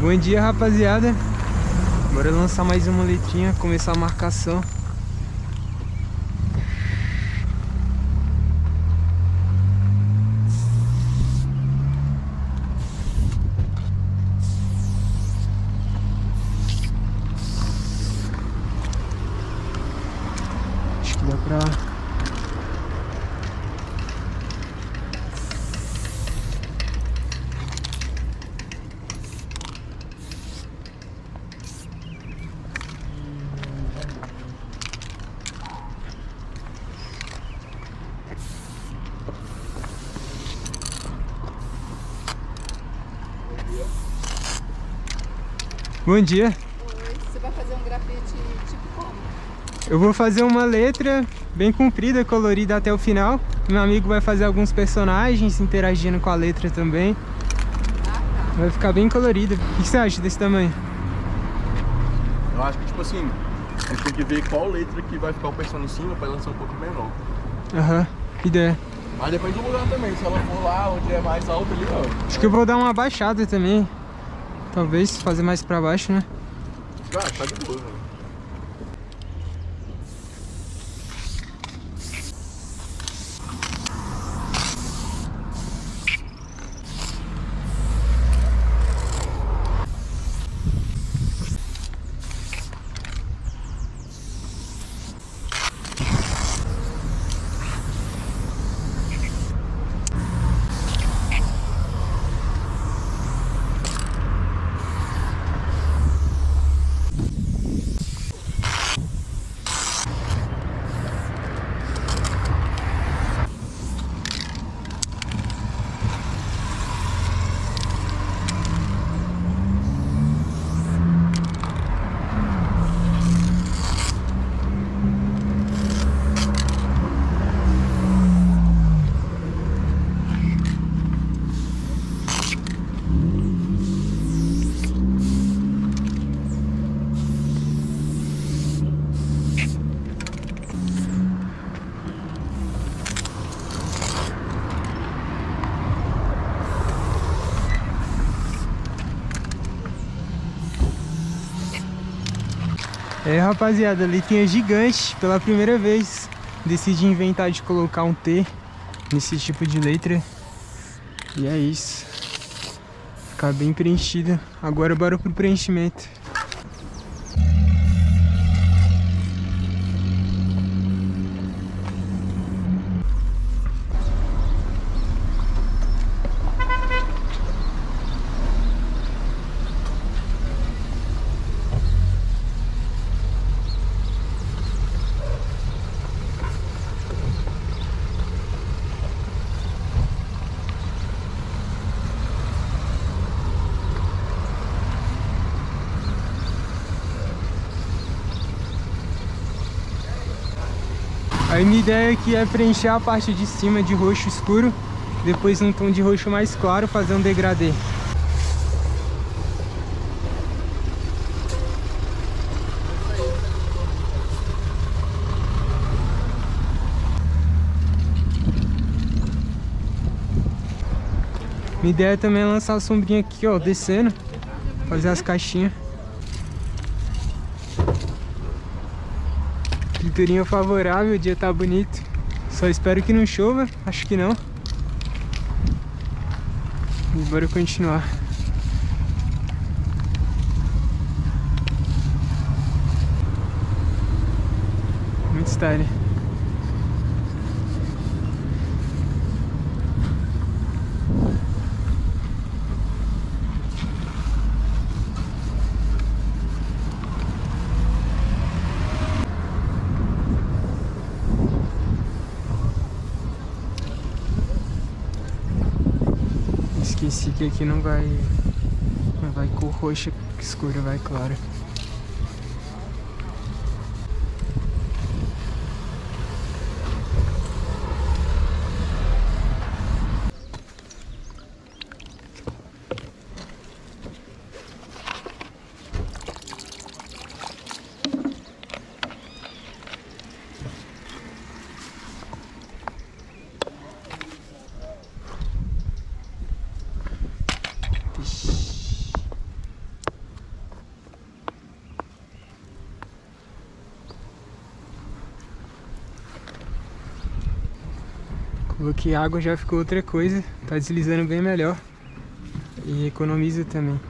Bom dia, rapaziada. Bora lançar mais uma letrinha, começar a marcação. Acho que dá pra Bom dia. Oi, você vai fazer um grafite tipo como? Eu vou fazer uma letra bem comprida, colorida até o final. Meu amigo vai fazer alguns personagens interagindo com a letra também. Ah, tá. Vai ficar bem colorida. O que você acha desse tamanho? Eu acho que, tipo assim, a gente tem que ver qual letra que vai ficar o personagem em cima pra ela ser um pouco menor. Aham, que ideia. Mas depende do lugar também, se ela for lá onde é mais alto ali, ó. Acho que eu vou dar uma baixada também. Talvez fazer mais pra baixo, né? Ah, tá de boa, velho. É, rapaziada, letrinha gigante. Pela primeira vez decidi inventar de colocar um T nesse tipo de letra. E é isso. Ficar bem preenchida. Agora bora pro preenchimento. Aí minha ideia aqui é preencher a parte de cima de roxo escuro, depois um tom de roxo mais claro, fazer um degradê. Minha ideia também é lançar a sombrinha aqui, ó, descendo, fazer as caixinhas. Pinturinha favorável, o dia tá bonito. Só espero que não chova, acho que não. E bora continuar. Muito style. Que aqui não vai não vai cor roxa escura, vai clara. Coloquei água, já ficou outra coisa. Tá deslizando bem melhor. E economiza também.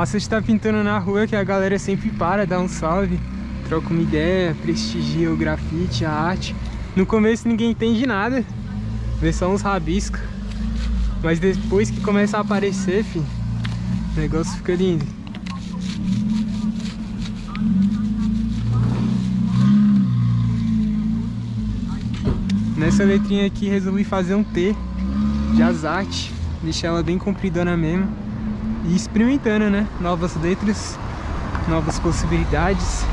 Massa de estar pintando na rua que a galera sempre para, dá um salve, troca uma ideia, prestigia o grafite, a arte. No começo ninguém entende nada, vê só uns rabiscos. Mas depois que começa a aparecer, o negócio fica lindo. Nessa letrinha aqui resolvi fazer um T de azarte, deixar ela bem compridona mesmo e experimentando, né? Novas letras, novas possibilidades.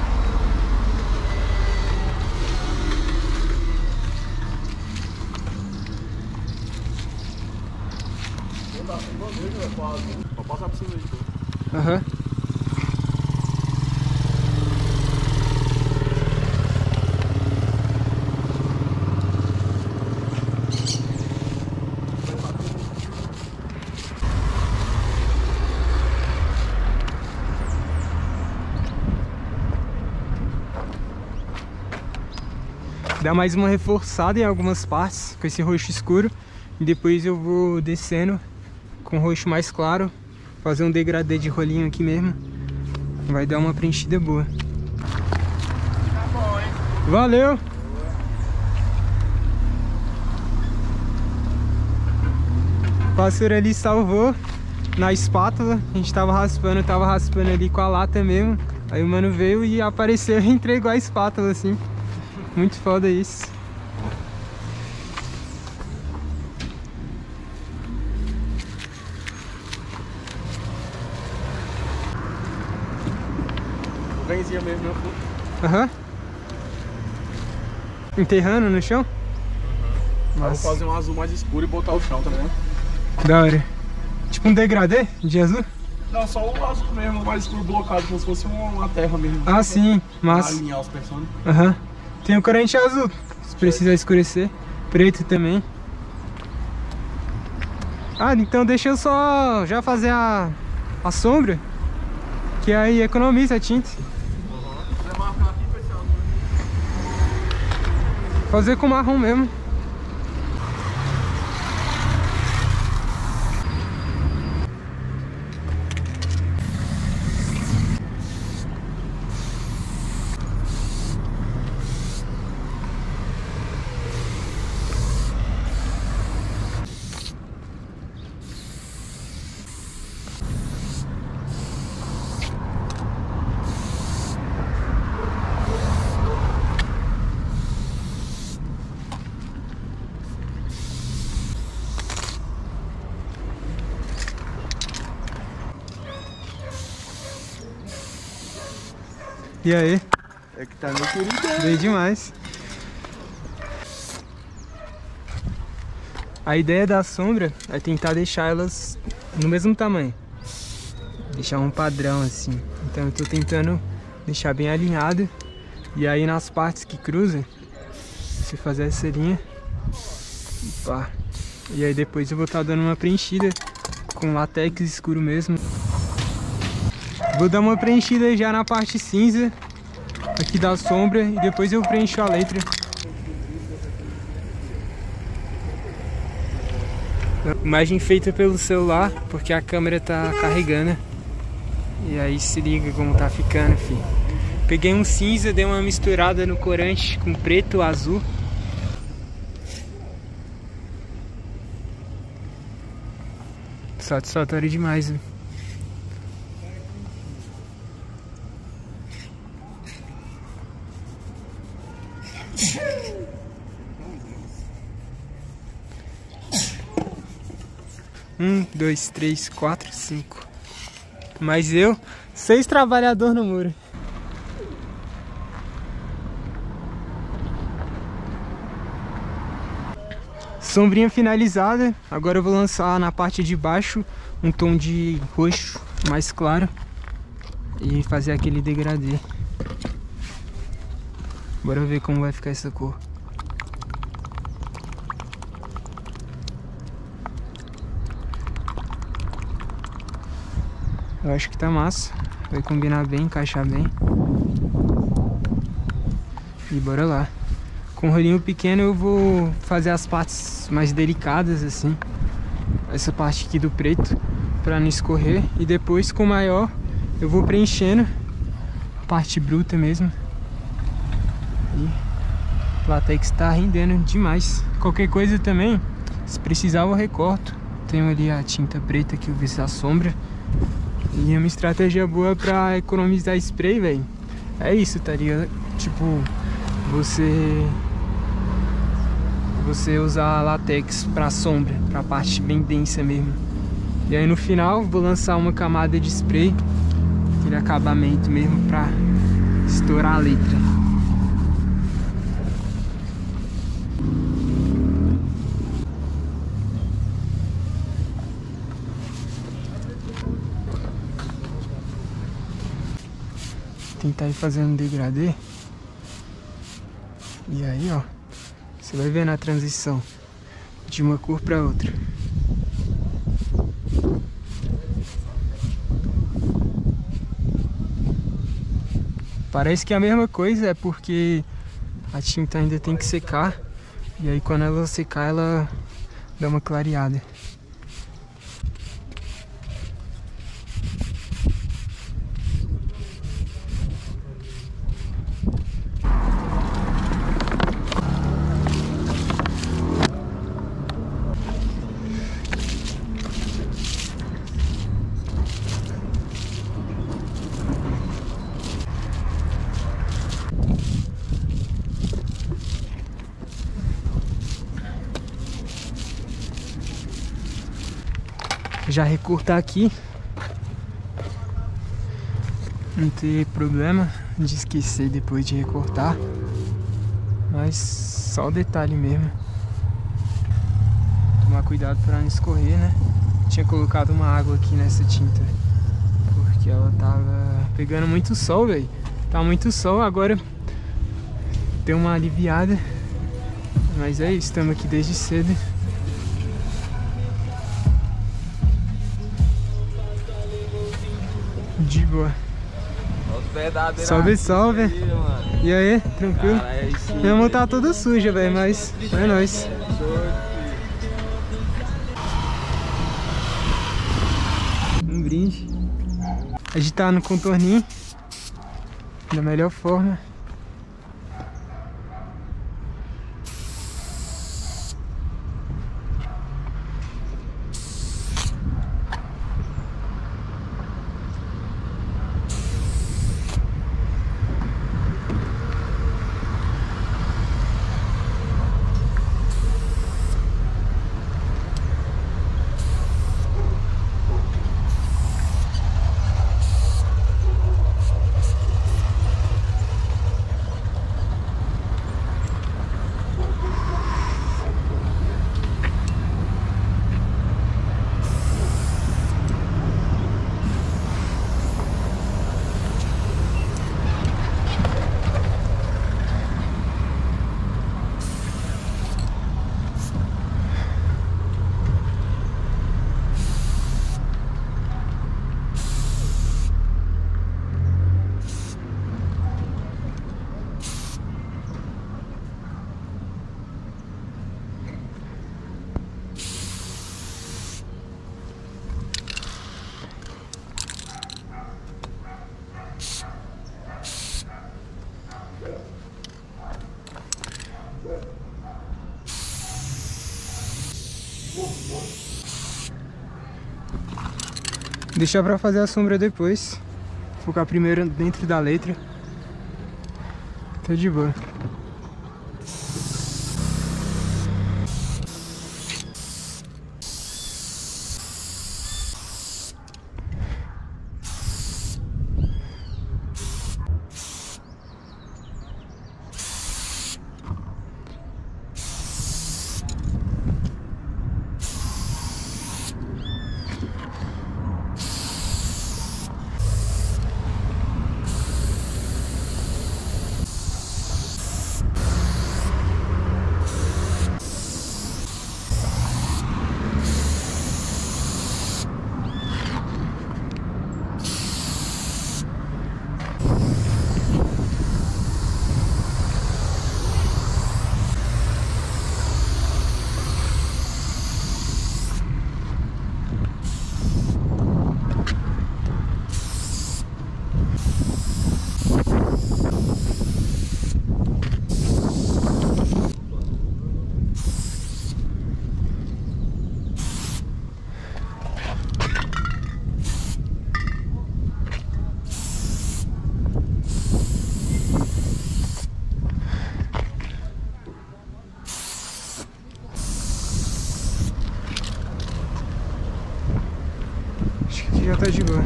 Pode passar Dá mais uma reforçada em algumas partes com esse roxo escuro e depois eu vou descendo com roxo mais claro, fazer um degradê de rolinho aqui mesmo. Vai dar uma preenchida boa. Tá bom, hein? Valeu! O parceiro ali salvou na espátula. A gente tava raspando, tava raspando ali com a lata mesmo. Aí o mano veio e apareceu e entregou a espátula assim. Muito foda isso. O venzinho mesmo, meu fundo. Aham. Enterrando no chão? Eu vou fazer um azul mais escuro e botar o chão também. da hora. Tipo um degradê de azul? Não, só o azul mesmo, mais escuro blocado, como se fosse uma terra mesmo. Ah, sim, massa. alinhar os personagens. Aham. Tem o corante azul, se precisar escurecer. Preto também. Ah, então deixa eu só já fazer a, a sombra. Que aí economiza a tinta. Fazer com marrom mesmo. E aí? É que tá meu querido. Bem demais. A ideia da sombra é tentar deixar elas no mesmo tamanho. Deixar um padrão assim. Então eu tô tentando deixar bem alinhado. E aí nas partes que cruzam, você fazer essa linha. Pá. E aí depois eu vou estar dando uma preenchida com latex escuro mesmo. Vou dar uma preenchida já na parte cinza aqui da sombra e depois eu preencho a letra. Imagem feita pelo celular, porque a câmera tá carregando. E aí se liga como tá ficando, filho. Peguei um cinza, dei uma misturada no corante com preto, azul. Satisfatório demais, né? dois, três, quatro, cinco. Mas eu, seis trabalhadores no muro. Sombrinha finalizada. Agora eu vou lançar na parte de baixo um tom de roxo mais claro. E fazer aquele degradê. Bora ver como vai ficar essa cor. Eu acho que tá massa. Vai combinar bem, encaixar bem. E bora lá. Com o rolinho pequeno eu vou fazer as partes mais delicadas assim. Essa parte aqui do preto para não escorrer. E depois com o maior eu vou preenchendo a parte bruta mesmo. E o latex tá rendendo demais. Qualquer coisa também, se precisar eu recorto. Tenho ali a tinta preta que eu vi a sombra. E é uma estratégia boa pra economizar spray, velho. É isso, tá ligado? Tipo, você você usar latex pra sombra, pra parte bem densa mesmo. E aí no final vou lançar uma camada de spray, aquele acabamento mesmo pra estourar a letra. Tentar ir fazendo degradê. E aí, ó, você vai ver na transição de uma cor para outra. Parece que é a mesma coisa é porque a tinta ainda tem que secar e aí quando ela secar ela dá uma clareada. Já recortar aqui. Não ter problema de esquecer depois de recortar mas só o detalhe mesmo. Tomar cuidado para não escorrer né? Tinha colocado uma água aqui nessa tinta porque ela tava pegando muito sol velho. Tá muito sol agora deu uma aliviada. Mas é isso estamos aqui desde cedo De boa. Salve, salve. E aí, tranquilo? Minha mão tá toda suja, velho, mas é nóis. Um brinde. A gente tá no contorninho. Da melhor forma. Deixar pra fazer a sombra depois. Focar primeiro dentro da letra. Tá de boa. ficar de boa.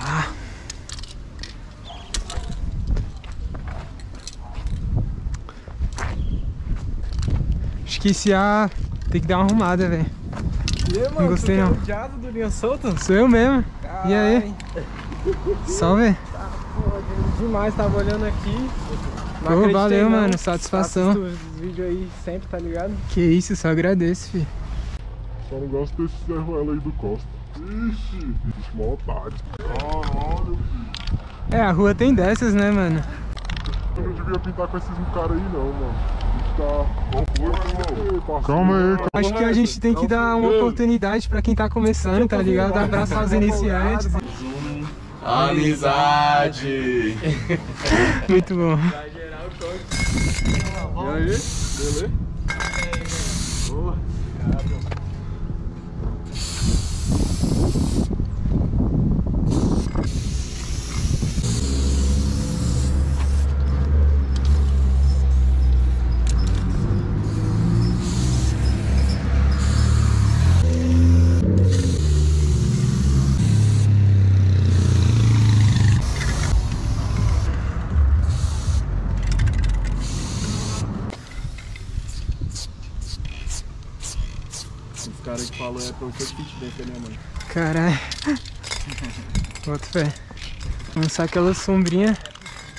Ah. Esqueci a. Tem que dar uma arrumada, velho. E aí, mano, gostei, que é não. o do Linha Solta? Sou eu mesmo. E aí? Salve. Porra, demais, tava olhando aqui. Não Pô, valeu, não. mano, satisfação. Os vídeos aí sempre, tá ligado? Que isso, só agradeço, filho. Só não gosto desse Zé Ruela aí do Costa. Ixi, bicho, mó otário. Caralho, filho. É, a rua tem dessas, né, mano? Eu não devia pintar com esses caras aí não, mano. Calma aí, calma Acho que a gente tem que dar uma oportunidade pra quem tá começando, tá ligado? Abraçar os iniciantes. Amizade! Muito bom. E aí? Beleza? Os né, mano? Caralho. Bota fé. Lançar aquela sombrinha,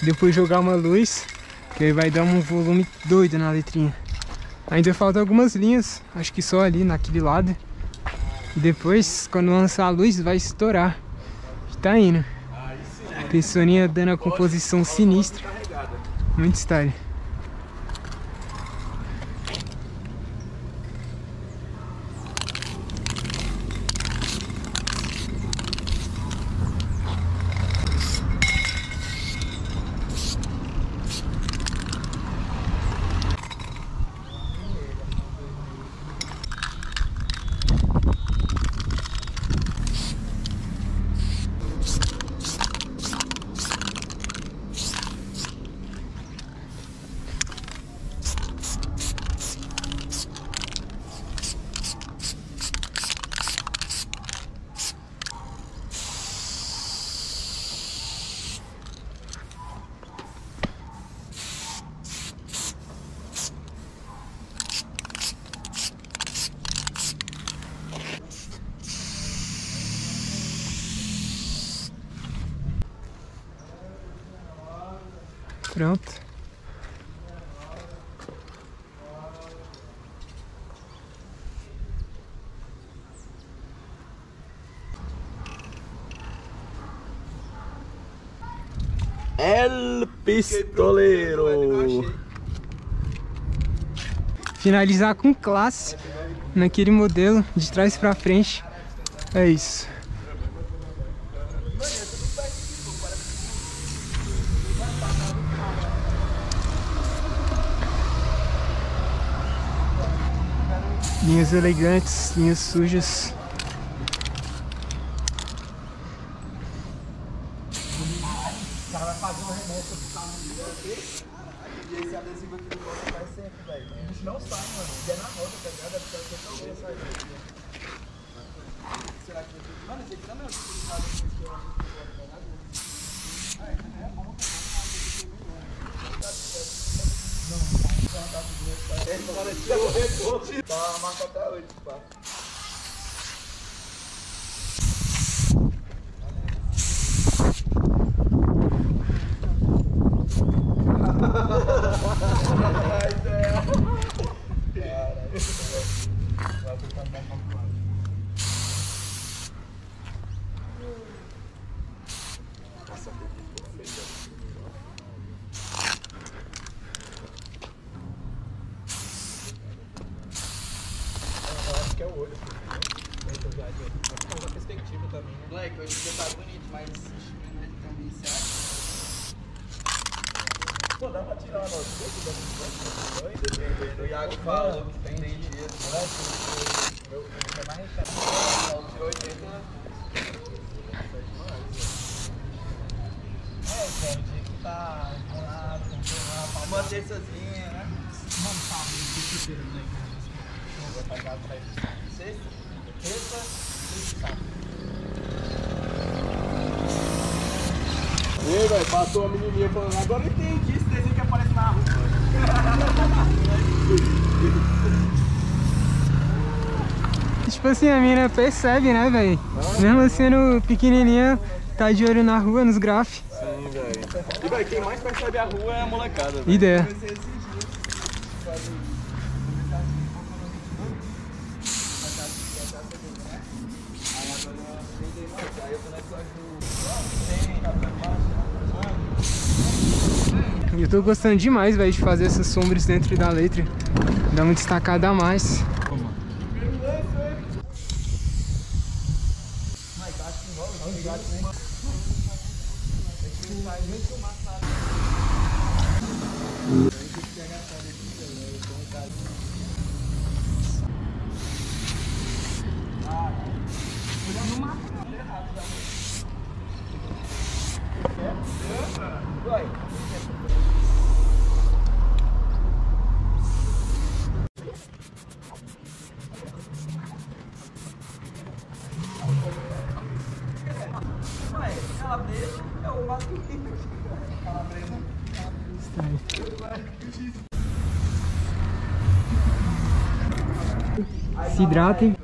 depois jogar uma luz, que aí vai dar um volume doido na letrinha. Ainda faltam algumas linhas, acho que só ali naquele lado. E depois, quando lançar a luz, vai estourar. Tá indo. Pessoinha dando a composição sinistra. Muito style. Pronto. El Pistoleiro! Finalizar com classe naquele modelo de trás pra frente. É isso. Linhas elegantes, linhas sujas. Moleque, tá bonito, mas né, também se acha. Pô, dá pra tirar uma nota O Iago falou que tem dia. Meu, meu mais recheado. Tirou 80. É, velho, dia que tá enrolado, Uma terçazinha, né? Vai pagar pra sexta, terça e sábado. Velho, passou a menininha falando, agora eu entendi esse desenho que aparece na rua. Tipo assim, a mina percebe, né, velho? Mesmo sendo pequenininha, tá de olho na rua, nos grafes. Sim, velho. E, velho, quem mais percebe a rua é a molecada, velho. Ideia. Eu tô gostando demais, velho, de fazer essas sombras dentro da letra. Dá uma destacada a mais. Se hidratem.